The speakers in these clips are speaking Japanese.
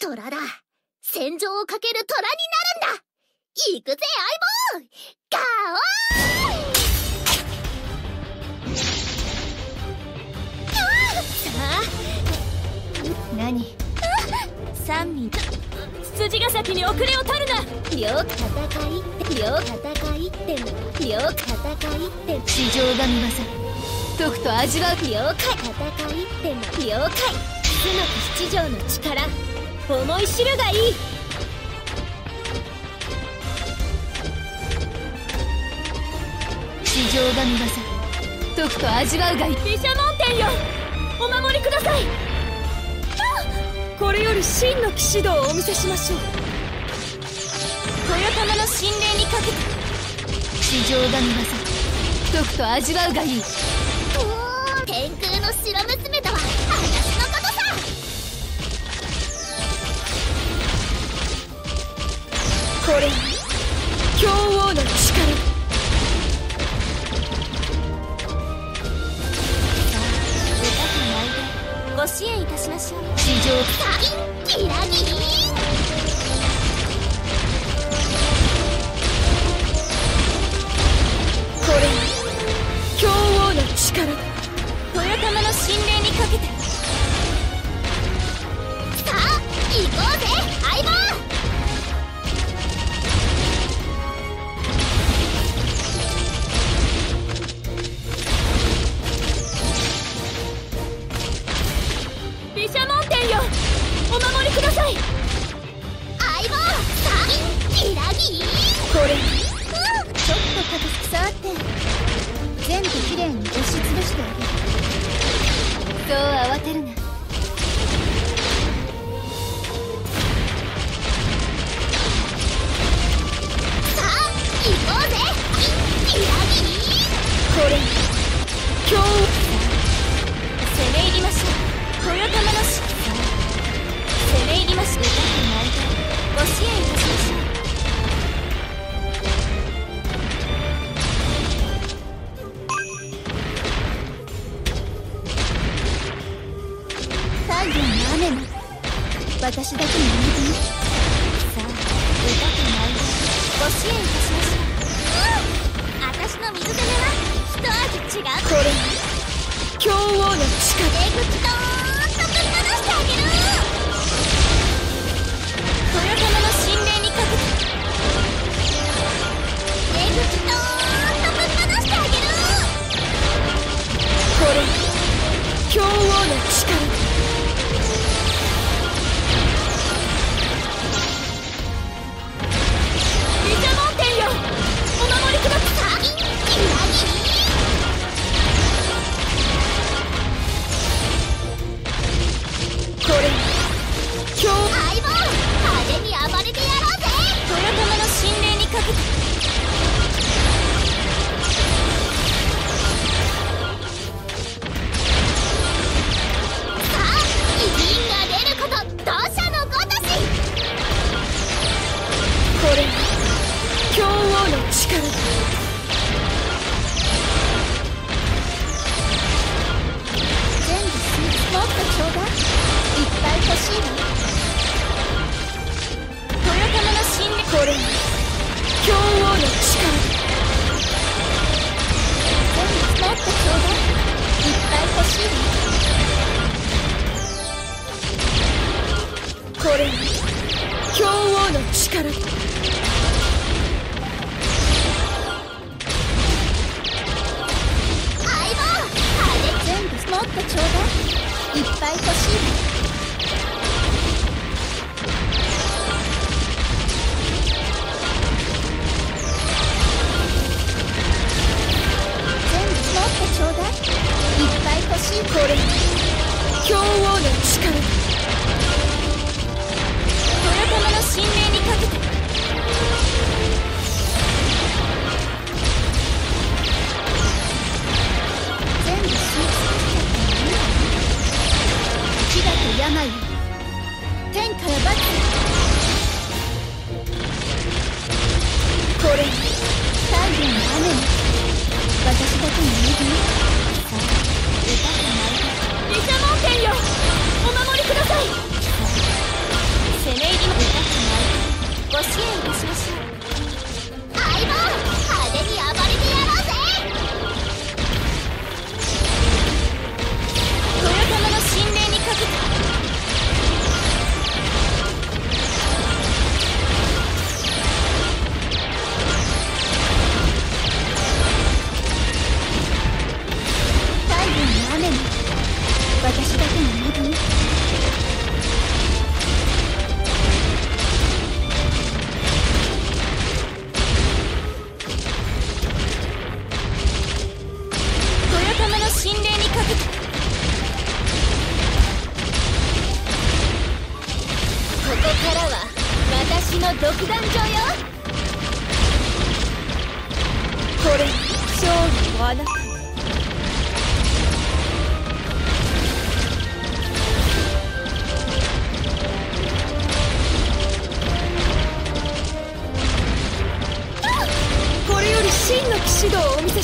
虎だ戦場をかける虎になるんだ。行くぜ相棒ガオーさあ何三味筋ヶ崎に遅れを取るな。両戦いって両戦いって両戦いって。地上が見業。とくと味わう。了解戦いって了解妻七条の力思い知るがいい。地上が見業とくと味わうがいい。毘沙門天よ。お守りください。これより真の騎士道をお見せしましょう。豊玉の神霊にかけて。地上が見業とくと味わうがいい。天空の白娘これ強王の力。ご支援いたしましょう。地上サインギラこれに押しつぶしてあげるそう慌てるな。攻め入りましょう。豊玉の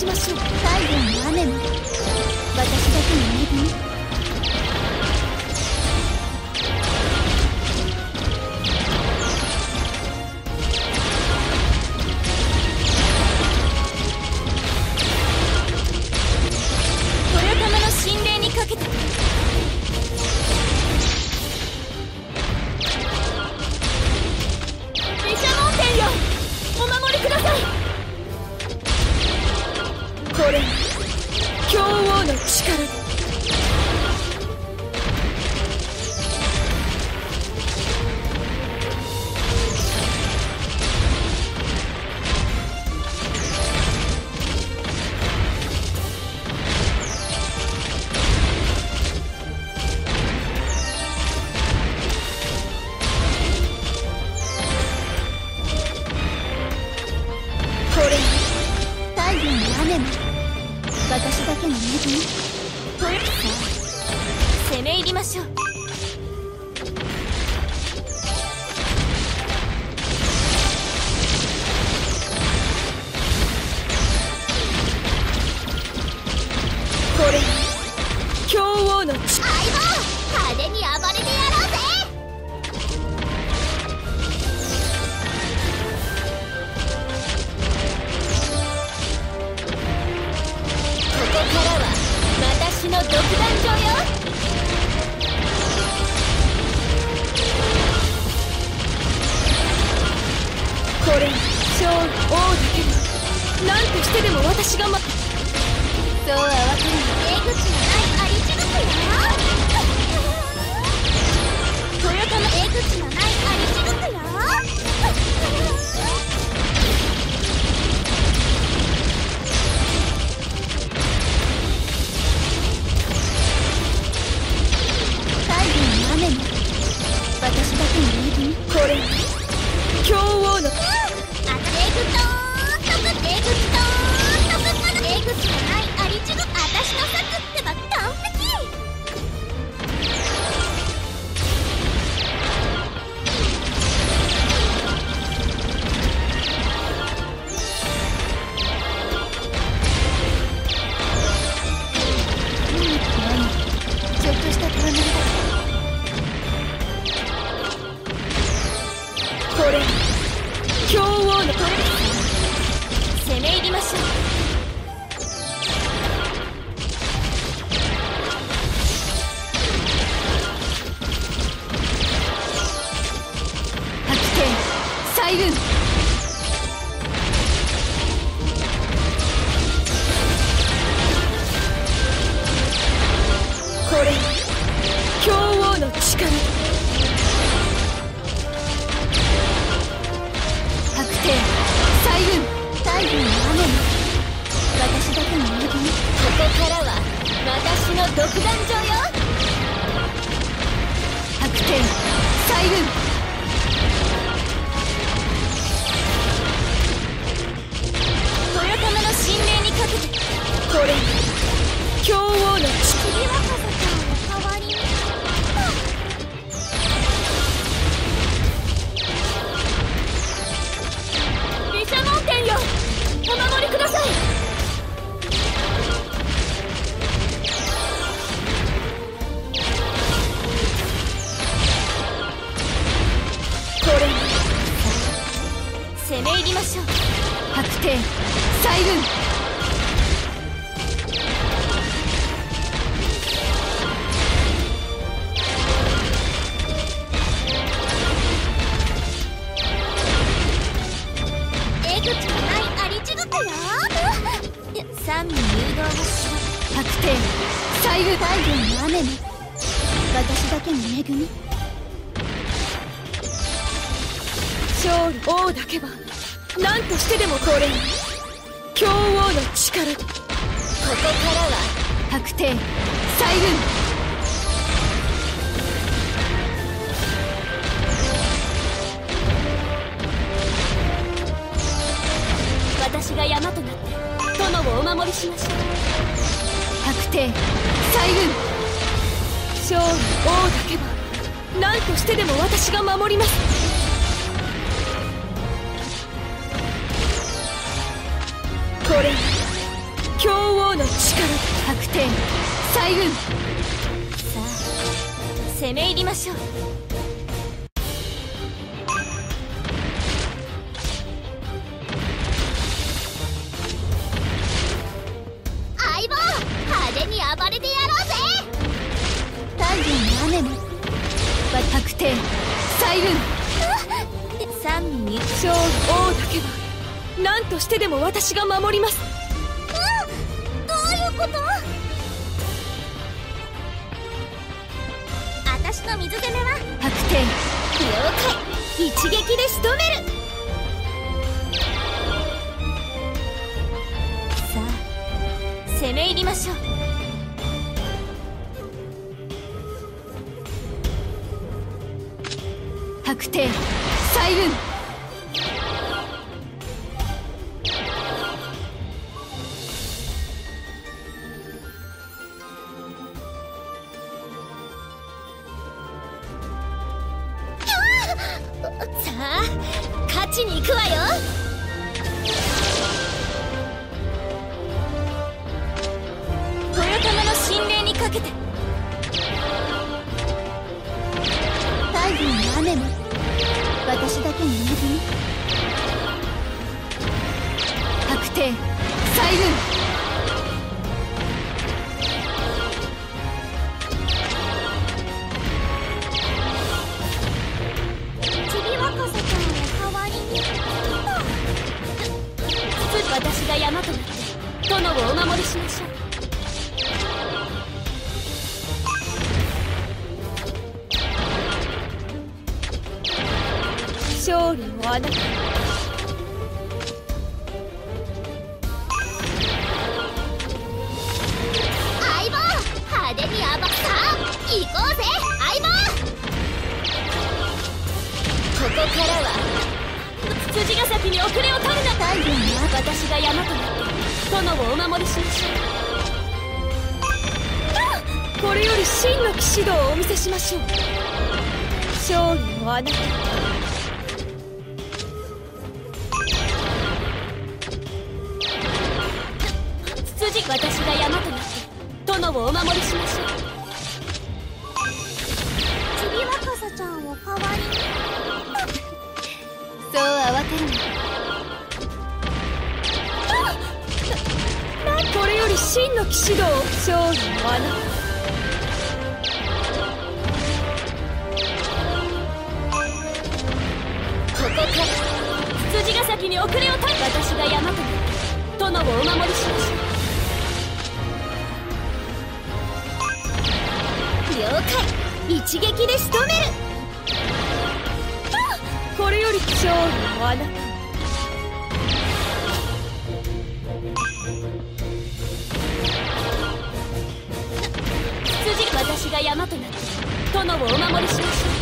しましょう。れん将王だけどなんとしてでも私がまそうは分かる出口のないあり地獄よ豊玉出口のないありちぐくよった独壇場これ強王の力ここからは確定彩雲私が山となって殿をお守りしましょう確定彩雲勝利王だけは何としてでも私が守ります。確定彩雲さあ攻め入りましょう。相棒派手に暴れてやろうぜ。太陽の雨も。確定彩雲三位一勝王だけは何としてでも私が守ります。うんどういうこと？私の水攻めは？確定了解一撃で仕留める。さあ攻め入りましょう。白天彩雲。陽の雨も私だけの恵勝利をあなたに相棒派手に暴さあ行こうぜ相棒ここからは辻ヶ崎に遅れを取るな太陽の私が山となって殿をお守りしましょうこれより真の騎士道をお見せしましょう。勝利をあなた私が山となって殿をお守りしましょう。ちびわかさちゃんを代わりに。そう慌てるな。これより真の騎士道を勝利をあな。たここから辻ヶ崎に遅れを取る私が山となって殿をお守りしましょう解一撃で仕留める。これより勝利をあなた私が山となって殿をお守りしましょう。